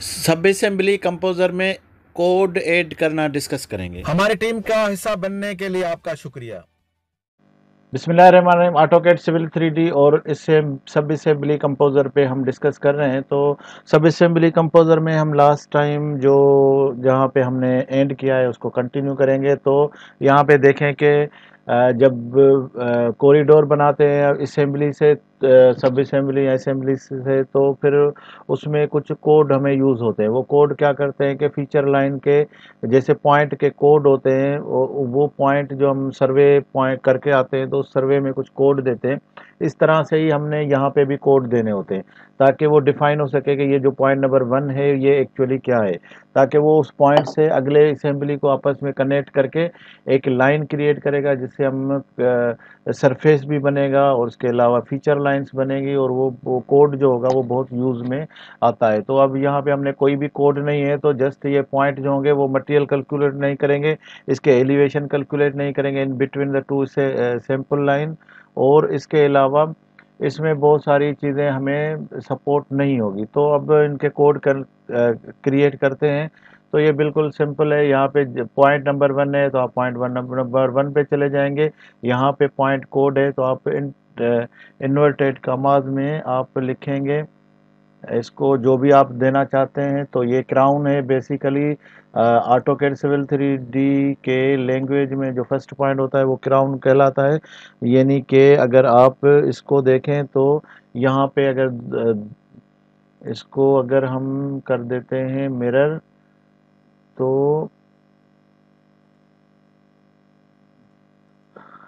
सब assembly composer में code add करना डिस्कस करेंगे। हमारी टीम का हिस्सा बनने के लिए आपका शुक्रिया। बिस्मिल्लाह ऑटोकेट सिविल थ्री और इससे सब असेंबली कंपोज़र पे हम डिस्कस कर रहे हैं तो सब असेंबली कंपोज़र में हम लास्ट टाइम जो जहाँ पे हमने एंड किया है उसको कंटिन्यू करेंगे तो यहाँ पे देखें कि जब कॉरिडोर बनाते हैं असेंबली से सब असेंबली असेंबली से तो फिर उसमें कुछ कोड हमें यूज़ होते हैं। वो कोड क्या करते हैं कि फीचर लाइन के, जैसे पॉइंट के कोड होते हैं, वो पॉइंट जो हम सर्वे पॉइंट करके आते हैं तो उस सर्वे में कुछ कोड देते हैं। इस तरह से ही हमने यहाँ पे भी कोड देने होते हैं, ताकि वो डिफाइन हो सके कि ये जो पॉइंट नंबर वन है, ये एक्चुअली क्या है। ताकि वो उस पॉइंट से अगले असेंबली को आपस में कनेक्ट करके एक लाइन क्रिएट करेगा, जिससे हम सरफेस भी बनेगा और उसके अलावा फीचर लाइंस बनेगी और वो वो कोड जो होगा वो बहुत यूज़ में आता है। तो अब यहाँ पे हमने कोई भी कोड नहीं है तो जस्ट ये पॉइंट जो होंगे वो मटेरियल कैलकुलेट नहीं करेंगे, इसके एलिवेशन कैलकुलेट नहीं करेंगे इन बिटवीन द टू से सैंपल लाइन और इसके अलावा इसमें बहुत सारी चीज़ें हमें सपोर्ट नहीं होगी। तो अब इनके कोड कर क्रिएट करते हैं। तो ये बिल्कुल सिंपल है। यहाँ पे पॉइंट नंबर वन है तो आप पॉइंट वन नंबर वन पे चले जाएँगे। यहाँ पे पॉइंट कोड है तो आप इन इन्वर्टेड कमाज में आप लिखेंगे, इसको जो भी आप देना चाहते हैं तो ये क्राउन है basically AutoCAD civil three D के लैंग्वेज में जो फ़र्स्ट पॉइंट होता है वो क्राउन कहलाता है। यानी कि अगर आप इसको देखें तो यहाँ पे अगर इसको अगर हम कर देते हैं मिरर तो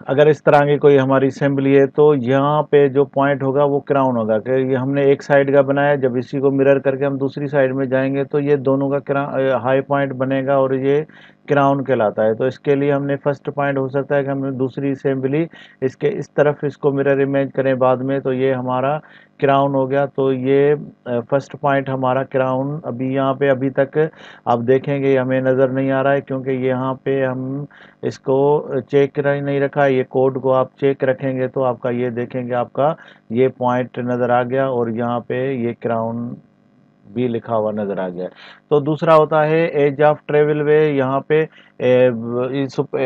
अगर इस तरह की कोई हमारी असेंबली है तो यहाँ पे जो पॉइंट होगा वो क्राउन होगा कि ये हमने एक साइड का बनाया, जब इसी को मिरर करके हम दूसरी साइड में जाएँगे तो ये दोनों का हाई पॉइंट बनेगा और ये क्राउन कहलाता है। तो इसके लिए हमने फ़र्स्ट पॉइंट हो सकता है कि हम दूसरी असेंबली इसके इस तरफ़ इसको मिरर इमेज करें बाद में तो ये हमारा क्राउन हो गया। तो ये फ़र्स्ट पॉइंट हमारा क्राउन अभी यहाँ पे, अभी तक आप देखेंगे, हमें नज़र नहीं आ रहा है क्योंकि यहाँ पे हम इसको चेक नहीं रखा ये कोड को आप चेक रखेंगे तो आपका ये देखेंगे, आपका ये पॉइंट नज़र आ गया और यहाँ पे ये क्राउन भी लिखा हुआ नज़र आ गया तो दूसरा होता है एज ऑफ़ ट्रेवल वे यहाँ पे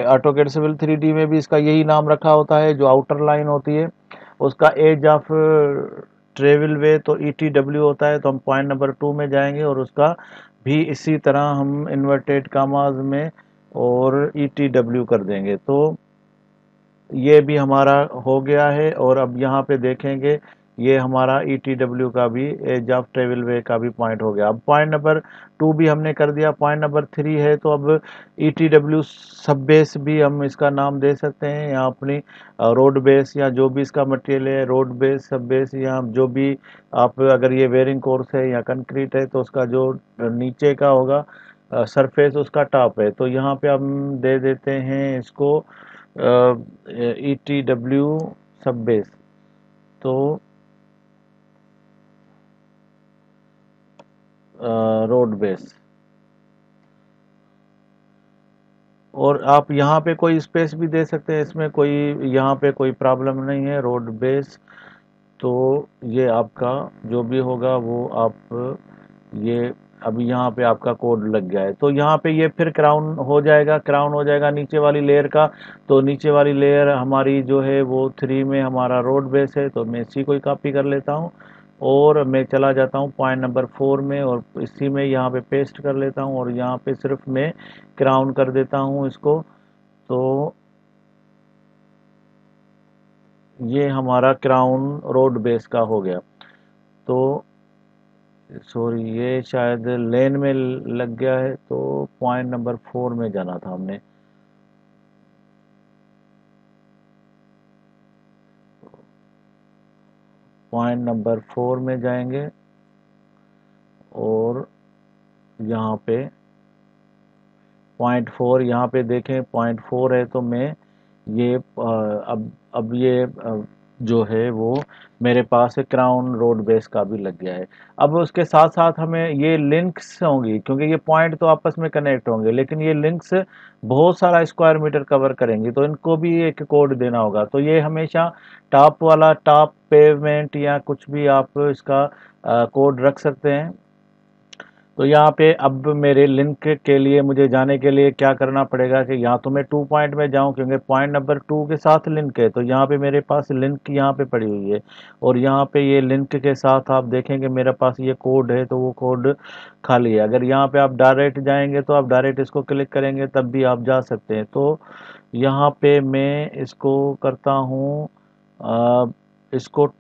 ऑटोकेट सिविल थ्री में भी इसका यही नाम रखा होता है, जो आउटर लाइन होती है। उसका एज ऑफ़ ट्रेवल वे तो ई टी डब्ल्यू होता है तो हम पॉइंट नंबर टू में जाएँगे और उसका भी इसी तरह हम इन्वर्टेड कामाज में और ई टी डब्ल्यू कर देंगे। तो ये भी हमारा हो गया है और अब यहाँ पे देखेंगे ये हमारा डब्ल्यू का भी एज ऑफ़ ट्रेवल वे का भी पॉइंट हो गया। अब पॉइंट नंबर टू भी हमने कर दिया। पॉइंट नंबर थ्री है तो अब E T W sub base भी हम इसका नाम दे सकते हैं। या अपनी रोड बेस या जो भी इसका मटेरियल है रोड बेस सब बेस या जो भी आप, अगर ये वेयरिंग कोर्स है या कंक्रीट है तो उसका जो नीचे का होगा सरफेस उसका टॉप है। तो यहाँ पे हम दे देते हैं इसको E T W sub base तो रोड बेस। और आप यहाँ पे कोई स्पेस भी दे सकते हैं, इसमें कोई, यहाँ पे कोई प्रॉब्लम नहीं है रोड बेस तो ये आपका जो भी होगा, वो आप, ये अभी यहाँ पे आपका कोड लग गया है। तो यहाँ पे ये फिर क्राउन हो जाएगा क्राउन हो जाएगा नीचे वाली लेयर का। तो नीचे वाली लेयर हमारी जो है, वो थ्री में हमारा रोड बेस है तो मैं इसी को ही कॉपी कर लेता हूँ। और मैं चला जाता हूँ पॉइंट नंबर फोर में और इसी में यहाँ पे पेस्ट कर लेता हूँ और यहाँ पे सिर्फ़ मैं क्राउन कर देता हूँ इसको। तो ये हमारा क्राउन रोड बेस का हो गया। तो सॉरी ये शायद लेन में लग गया है तो पॉइंट नंबर फोर में जाना था हमने। पॉइंट नंबर फोर में जाएँगे और यहाँ पे पॉइंट फोर, यहाँ पे देखें, पॉइंट फोर है तो मैं ये अब अब ये जो है वो मेरे पास क्राउन रोड बेस का भी लग गया है। अब उसके साथ साथ हमें ये लिंक्स होंगी, क्योंकि ये पॉइंट तो आपस में कनेक्ट होंगे, लेकिन ये लिंक्स बहुत सारा स्क्वायर मीटर कवर करेंगी तो इनको भी एक कोड देना होगा। तो ये हमेशा टॉप वाला टॉप पेवमेंट या कुछ भी आप इसका कोड रख सकते हैं। तो यहाँ पे अब मेरे लिंक के लिए, मुझे जाने के लिए क्या करना पड़ेगा कि यहाँ तो मैं टू पॉइंट में जाऊँ, क्योंकि पॉइंट नंबर टू के साथ लिंक है तो यहाँ पे मेरे पास लिंक यहाँ पे पड़ी हुई है। और यहाँ पे ये लिंक के साथ आप देखेंगे मेरे पास ये कोड है तो वो कोड खाली है। अगर यहाँ पे आप डायरेक्ट जाएँगे तो आप डायरेक्ट इसको क्लिक करेंगे, तब भी आप जा सकते हैं। तो यहाँ पे मैं इसको करता हूँ इसको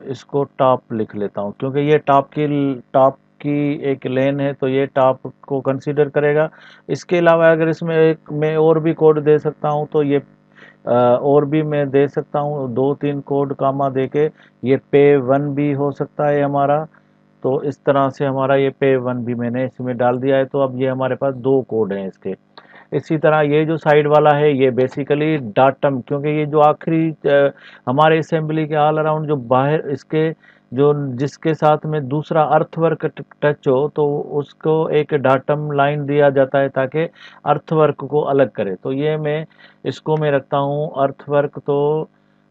इसको टॉप लिख लेता हूँ, क्योंकि ये टॉप की टॉप की एक लेन है तो ये टॉप को कंसीडर करेगा। इसके अलावा अगर इसमें एक, मैं और भी कोड दे सकता हूँ तो ये और भी मैं दे सकता हूँ, दो तीन कोड कामा दे के, ये पे वन भी हो सकता है हमारा। तो इस तरह से हमारा ये पे वन भी मैंने इसमें डाल दिया है तो अब ये हमारे पास दो कोड हैं इसके। इसी तरह ये जो साइड वाला है, ये बेसिकली डाटम क्योंकि ये जो आखिरी हमारे असेंबली के ऑल अराउंड जो बाहर, इसके जो जिसके साथ में दूसरा अर्थवर्क टच हो तो उसको एक डाटम लाइन दिया जाता है ताकि अर्थवर्क को अलग करे। तो ये मैं इसको मैं रखता हूँ, अर्थवर्क तो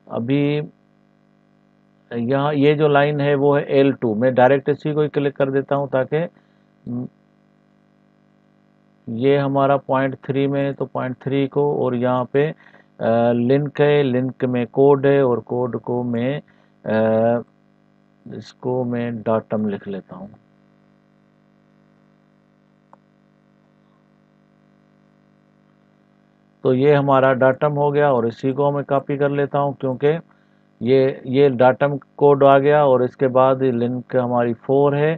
अभी यहाँ ये जो लाइन है वो है एल टू मैं डायरेक्ट इसी को ही क्लिक कर देता हूँ ताकि ये हमारा पॉइंट थ्री में तो पॉइंट थ्री को और यहाँ पे लिंक है, लिंक में कोड है और कोड को मैं इसको मैं डाटम लिख लेता हूँ। तो ये हमारा डाटम हो गया और इसी को मैं कॉपी कर लेता हूँ क्योंकि ये ये डाटम कोड आ गया और इसके बाद लिंक हमारी फोर है।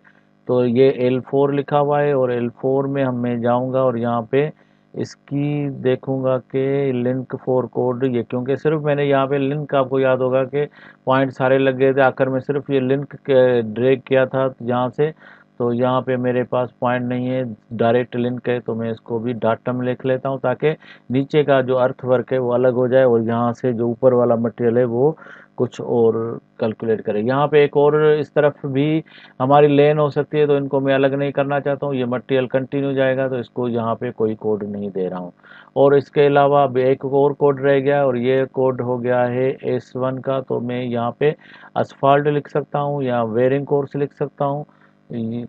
तो ये एल फोर लिखा हुआ है और एल फोर में हम मैं जाऊँगा और यहाँ पे इसकी देखूँगा कि लिंक फोर कोड ये, क्योंकि सिर्फ़ मैंने यहाँ पे लिंक आपको याद होगा कि पॉइंट सारे लग गए थे। आखिर में सिर्फ़ ये लिंक ड्रैग किया था यहाँ से। तो यहाँ पे मेरे पास पॉइंट नहीं है डायरेक्ट लिंक है तो मैं इसको भी डाटम लिख लेता हूँ ताकि नीचे का जो अर्थ वर्क है वो अलग हो जाए और यहाँ से जो ऊपर वाला मटेरियल है वो कुछ और कैलकुलेट करें। यहाँ पे एक और इस तरफ़ भी हमारी लेन हो सकती है तो इनको मैं अलग नहीं करना चाहता हूँ, ये मटेरियल कंटिन्यू जाएगा तो इसको यहाँ पे कोई कोड नहीं दे रहा हूँ। और इसके अलावा अब एक और कोड रह गया और ये कोड हो गया है एस वन का तो मैं यहाँ पे असफाल्ट लिख सकता हूँ या वेरिंग कोर्स लिख सकता हूँ।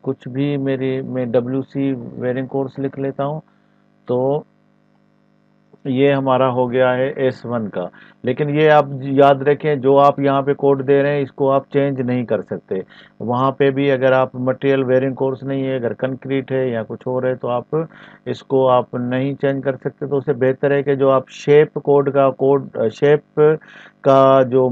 कुछ भी मेरी मैं डब्ल्यू सी वेरिंग कोर्स लिख लेता हूँ तो ये हमारा हो गया है एस वन का। लेकिन ये आप याद रखें, जो आप यहाँ पे कोड दे रहे हैं, इसको आप चेंज नहीं कर सकते। वहाँ पे भी अगर आप मटेरियल वेयरिंग कोर्स नहीं है, अगर कंक्रीट है या कुछ और है तो आप इसको आप नहीं चेंज कर सकते। तो उससे बेहतर है कि जो आप शेप कोड का कोड शेप का जो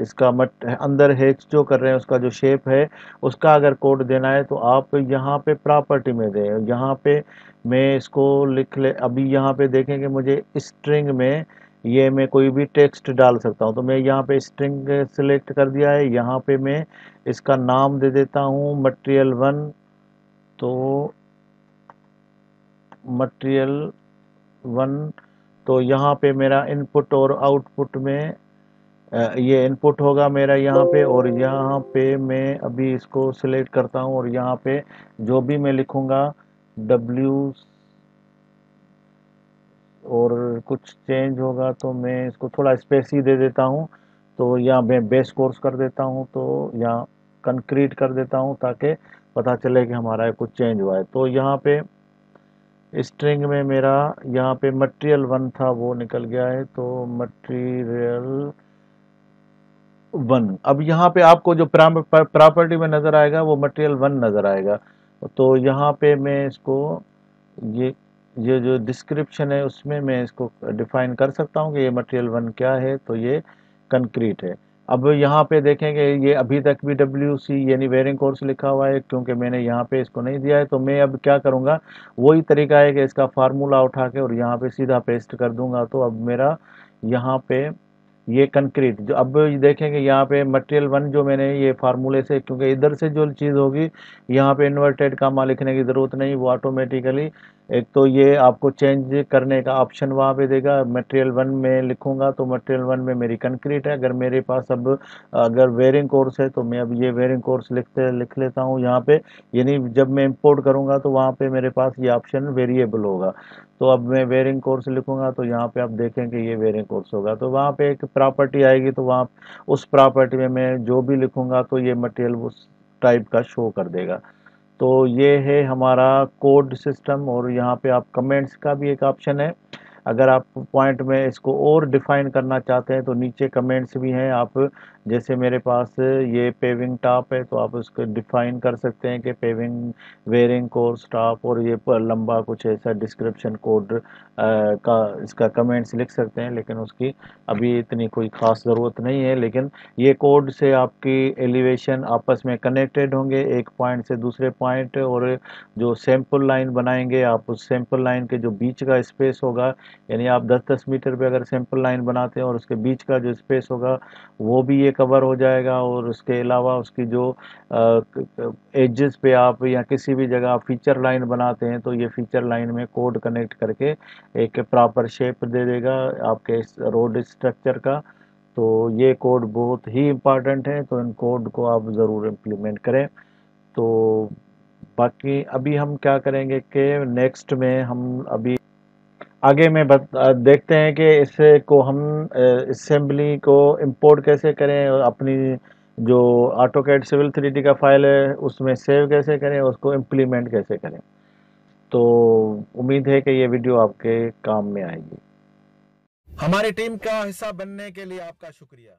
इसका मट, अंदर हेच जो कर रहे हैं, उसका जो शेप है, उसका अगर कोड देना है तो आप यहाँ पे प्रॉपर्टी में दें। यहाँ पे मैं इसको लिख ले, अभी यहाँ पे देखेंगे मुझे स्ट्रिंग में ये मैं कोई भी टेक्स्ट डाल सकता हूँ। तो मैं यहाँ पे स्ट्रिंग सिलेक्ट कर दिया है। यहाँ पे मैं इसका नाम दे देता हूँ मटेरियल वन तो मटेरियल वन तो यहाँ पे मेरा इनपुट और आउटपुट में ये इनपुट होगा मेरा यहाँ पे। और यहाँ पे मैं अभी इसको सिलेक्ट करता हूँ। और यहाँ पे जो भी मैं लिखूँगा डब्ल्यू और कुछ चेंज होगा तो मैं इसको थोड़ा स्पेस ही दे देता हूँ। तो या मैं बेस कोर्स कर देता हूँ तो या कंक्रीट कर देता हूँ ताकि पता चले कि हमारा कुछ चेंज हुआ है। तो यहाँ पे स्ट्रिंग में मेरा यहाँ पे मटेरियल वन था, वो निकल गया है। तो मटेरियल वन अब यहाँ पे आपको जो प्रॉपर्टी में नज़र आएगा, वो मटेरियल वन नज़र आएगा। तो यहाँ पे मैं इसको, ये ये जो डिस्क्रिप्शन है उसमें मैं इसको डिफाइन कर सकता हूँ कि ये मटेरियल वन क्या है तो ये कंक्रीट है। अब यहाँ पे देखेंगे ये अभी तक भी डब्ल्यू सी यानी वेयरिंग कोर्स लिखा हुआ है, क्योंकि मैंने यहाँ पे इसको नहीं दिया है तो मैं अब क्या करूँगा, वही तरीका है कि इसका फार्मूला उठा के और यहाँ पे सीधा पेस्ट कर दूँगा तो अब मेरा यहाँ पे ये कंक्रीट जो अब देखेंगे यहाँ पे मटेरियल वन जो मैंने ये फार्मूले से, क्योंकि इधर से जो चीज़ होगी, यहाँ पे इन्वर्टेड कामा लिखने की ज़रूरत नहीं, वो ऑटोमेटिकली एक तो ये आपको चेंज करने का ऑप्शन वहाँ पे देगा। मटेरियल वन में लिखूँगा तो मटेरियल वन में मेरी कंक्रीट है। अगर मेरे पास अब, अगर वेयरिंग कोर्स है तो मैं अब ये वेयरिंग कोर्स लिखते, लिख लेता हूँ यहाँ पे। यानी जब मैं इंपोर्ट करूँगा तो वहाँ पे मेरे पास ये ऑप्शन वेरिएबल होगा। तो अब मैं वेयरिंग कोर्स लिखूँगा तो यहाँ पे आप देखेंगे ये वेयरिंग कोर्स होगा। तो वहाँ पे एक प्रॉपर्टी आएगी तो वहाँ उस प्रॉपर्टी में मैं जो भी लिखूँगा तो ये मटेरियल उस टाइप का शो कर देगा। तो ये है हमारा कोड सिस्टम और यहाँ पे आप कमेंट्स का भी एक ऑप्शन है। अगर आप पॉइंट में इसको और डिफाइन करना चाहते हैं तो नीचे कमेंट्स भी हैं। आप, जैसे मेरे पास ये पेविंग टॉप है तो आप उसको डिफाइन कर सकते हैं कि पेविंग वेयरिंग कोर्स टॉप और ये लंबा कुछ ऐसा डिस्क्रिप्शन कोड का इसका कमेंट्स लिख सकते हैं, लेकिन उसकी अभी इतनी कोई ख़ास ज़रूरत नहीं है। लेकिन ये कोड से आपकी एलिवेशन आपस में कनेक्टेड होंगे, एक पॉइंट से दूसरे पॉइंट और जो सैंपल लाइन बनाएँगे, आप उस सैंपल लाइन के जो बीच का स्पेस होगा यानी आप 10-10 मीटर पे अगर सैंपल लाइन बनाते हैं और उसके बीच का जो स्पेस होगा, वो भी ये कवर हो जाएगा और उसके अलावा उसकी जो एजेस पे आप या किसी भी जगह फीचर लाइन बनाते हैं तो ये फीचर लाइन में कोड कनेक्ट करके एक प्रॉपर शेप दे देगा आपके रोड स्ट्रक्चर का। तो ये कोड बहुत ही इंपॉर्टेंट है तो इन कोड को आप ज़रूर इम्प्लीमेंट करें। तो बाकी अभी हम क्या करेंगे कि नेक्स्ट में हम अभी आगे में बत, देखते हैं कि इसे को हम इसम्बली को इंपोर्ट कैसे करें और अपनी जो ऑटो कैड सिविल थ्री का फ़ाइल है उसमें सेव कैसे करें उसको इम्प्लीमेंट कैसे करें। तो उम्मीद है कि ये वीडियो आपके काम में आएगी। हमारी टीम का हिस्सा बनने के लिए आपका शुक्रिया।